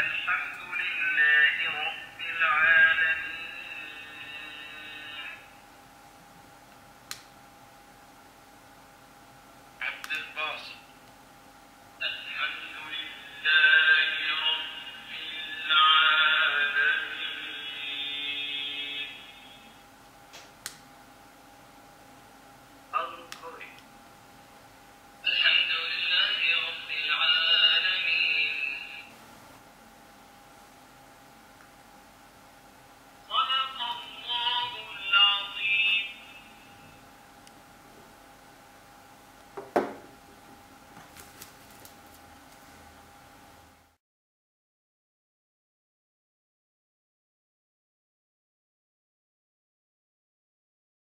Wilson.